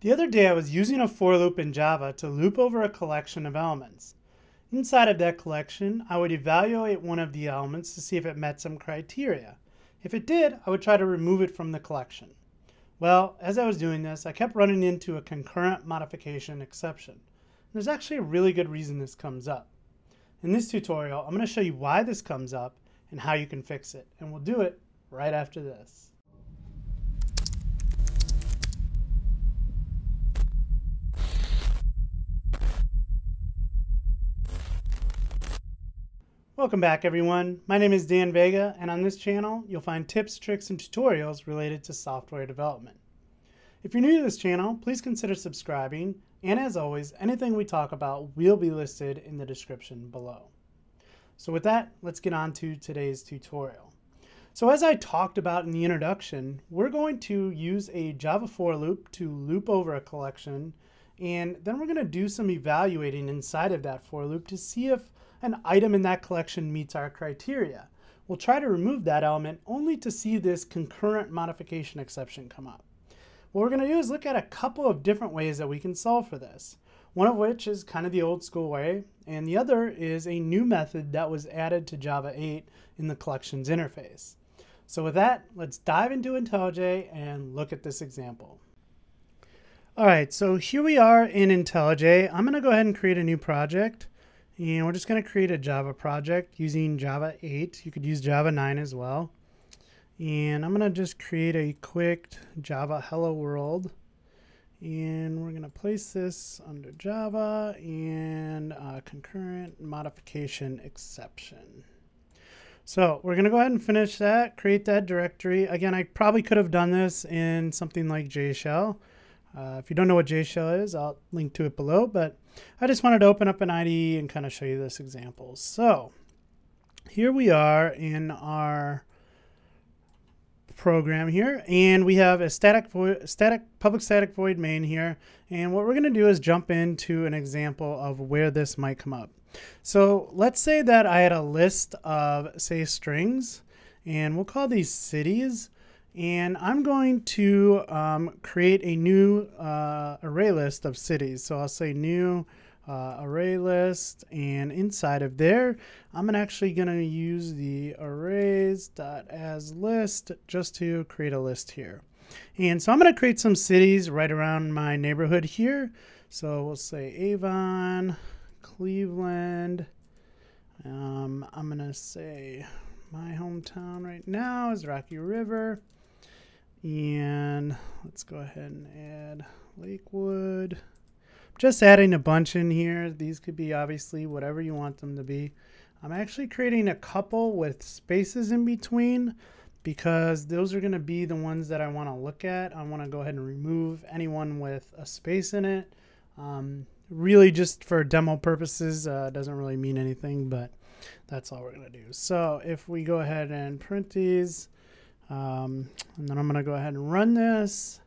The other day I was using a for loop in Java to loop over a collection of elements. Inside of that collection, I would evaluate one of the elements to see if it met some criteria. If it did, I would try to remove it from the collection. Well, as I was doing this, I kept running into a concurrent modification exception. There's actually a really good reason this comes up. In this tutorial, I'm going to show you why this comes up and how you can fix it. And we'll do it right after this. Welcome back everyone. My name is Dan Vega and on this channel you'll find tips, tricks, and tutorials related to software development. If you're new to this channel, please consider subscribing and as always, anything we talk about will be listed in the description below. So with that, let's get on to today's tutorial. So as I talked about in the introduction, we're going to use a Java for loop to loop over a collection and then we're going to do some evaluating inside of that for loop to see if an item in that collection meets our criteria. We'll try to remove that element only to see this concurrent modification exception come up. What we're going to do is look at a couple of different ways that we can solve for this. One of which is kind of the old school way, and the other is a new method that was added to Java 8 in the collections interface. So with that, let's dive into IntelliJ and look at this example. All right, so here we are in IntelliJ. I'm going to go ahead and create a new project. And we're just going to create a Java project using Java 8. You could use Java 9 as well. And I'm going to just create a quick Java Hello World. And we're going to place this under Java and uh, concurrent modification exception. So we're going to go ahead and finish that, create that directory. Again, I probably could have done this in something like JShell. Uh, if you don't know what JShell is, I'll link to it below, but I just wanted to open up an IDE and kind of show you this example. So here we are in our program here and we have a static void static public static void main here and what we're going to do is jump into an example of where this might come up so let's say that I had a list of say strings and we'll call these cities and I'm going to um, create a new uh, array list of cities. So I'll say new uh, array list, and inside of there, I'm actually going to use the arrays.as list just to create a list here. And so I'm going to create some cities right around my neighborhood here. So we'll say Avon, Cleveland. Um, I'm going to say my hometown right now is Rocky River. And let's go ahead and add Lakewood. Just adding a bunch in here. These could be obviously whatever you want them to be. I'm actually creating a couple with spaces in between because those are going to be the ones that I want to look at. I want to go ahead and remove anyone with a space in it. Um, really just for demo purposes, uh, doesn't really mean anything, but that's all we're going to do. So if we go ahead and print these, um, and then I'm going to go ahead and run this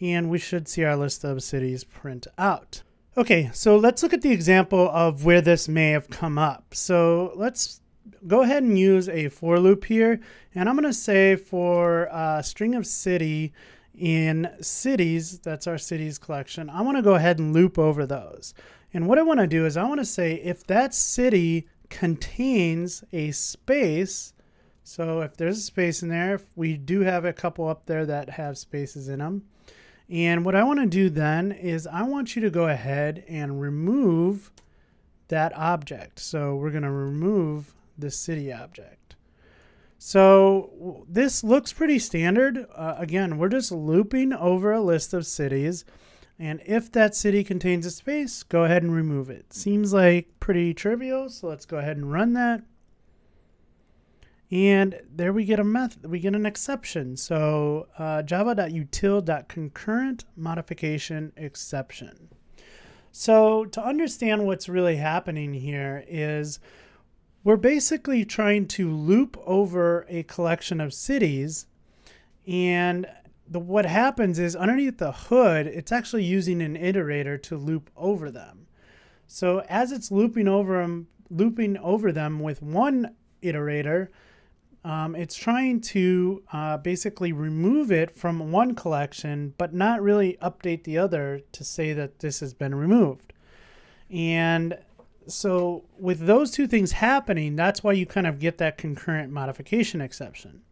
and we should see our list of cities print out. Okay, so let's look at the example of where this may have come up. So let's go ahead and use a for loop here. And I'm going to say for a string of city in cities, that's our cities collection, I want to go ahead and loop over those. And what I want to do is I want to say if that city contains a space, so if there's a space in there, we do have a couple up there that have spaces in them. And what I want to do then is I want you to go ahead and remove that object. So we're going to remove the city object. So this looks pretty standard. Uh, again, we're just looping over a list of cities. And if that city contains a space, go ahead and remove it. Seems like pretty trivial, so let's go ahead and run that. And there we get a method, we get an exception. So uh, java.util.concurrent modification exception. So to understand what's really happening here is we're basically trying to loop over a collection of cities and the, what happens is underneath the hood, it's actually using an iterator to loop over them. So as it's looping over them, looping over them with one iterator, um, it's trying to uh, basically remove it from one collection, but not really update the other to say that this has been removed. And so with those two things happening, that's why you kind of get that concurrent modification exception.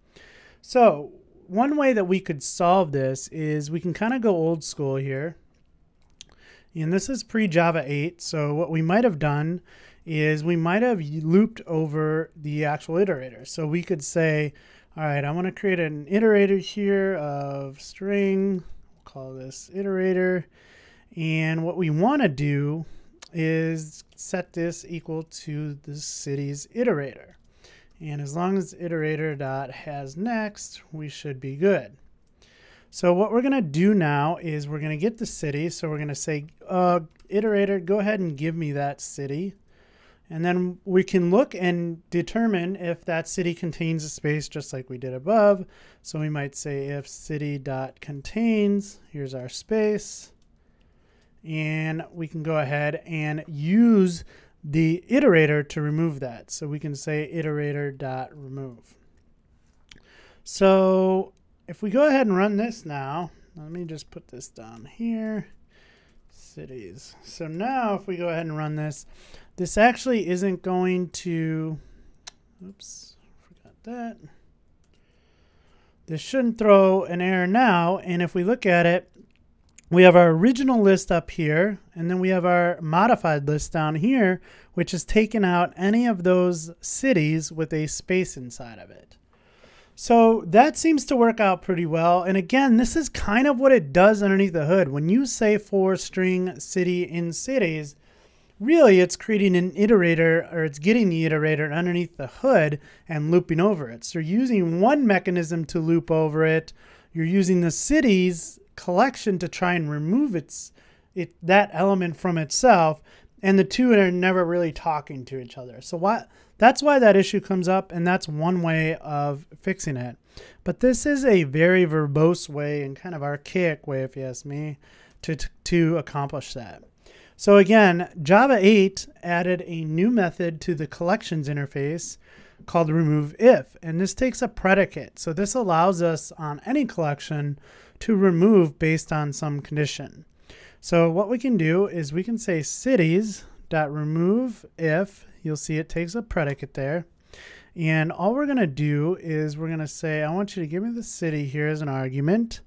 So one way that we could solve this is we can kind of go old school here. And this is pre-Java 8. So what we might have done is we might have looped over the actual iterator. So we could say, all right, I want to create an iterator here of string. We'll call this iterator. And what we want to do is set this equal to the city's iterator. And as long as iterator dot has next, we should be good. So what we're going to do now is we're going to get the city. So we're going to say, uh, iterator, go ahead and give me that city. And then we can look and determine if that city contains a space just like we did above. So we might say if city dot contains, here's our space. And we can go ahead and use the iterator to remove that. So we can say iterator dot remove. So if we go ahead and run this now, let me just put this down here cities. So now if we go ahead and run this, this actually isn't going to, oops, forgot that. This shouldn't throw an error now. And if we look at it, we have our original list up here, and then we have our modified list down here, which has taken out any of those cities with a space inside of it. So that seems to work out pretty well. And again, this is kind of what it does underneath the hood. When you say for string city in cities, really it's creating an iterator or it's getting the iterator underneath the hood and looping over it. So you're using one mechanism to loop over it. You're using the cities collection to try and remove its it that element from itself and the two are never really talking to each other. So what that's why that issue comes up, and that's one way of fixing it. But this is a very verbose way and kind of archaic way, if you ask me, to, to accomplish that. So again, Java 8 added a new method to the collections interface called remove if, and this takes a predicate. So this allows us on any collection to remove based on some condition. So what we can do is we can say cities dot remove if you'll see it takes a predicate there. And all we're going to do is we're going to say, I want you to give me the city here as an argument.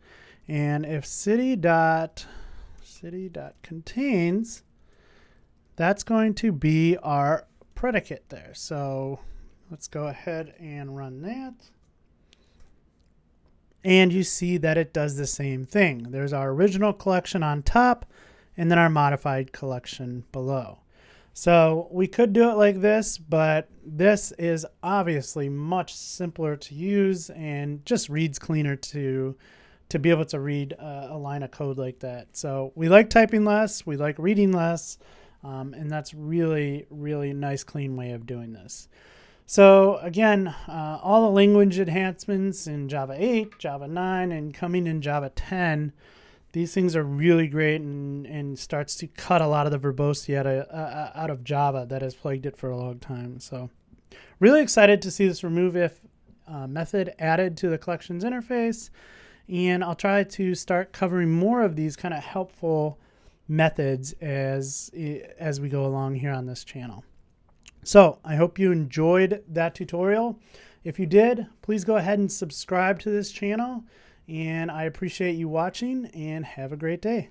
And if city dot city dot contains, that's going to be our predicate there. So let's go ahead and run that. And you see that it does the same thing. There's our original collection on top and then our modified collection below. So we could do it like this, but this is obviously much simpler to use and just reads cleaner to to be able to read uh, a line of code like that. So we like typing less, we like reading less, um, and that's really, really nice, clean way of doing this. So again, uh, all the language enhancements in Java 8, Java 9, and coming in Java 10 these things are really great and, and starts to cut a lot of the verbosity out of, uh, out of Java that has plagued it for a long time. So really excited to see this remove if uh, method added to the collections interface. And I'll try to start covering more of these kind of helpful methods as, as we go along here on this channel. So I hope you enjoyed that tutorial. If you did, please go ahead and subscribe to this channel. And I appreciate you watching and have a great day.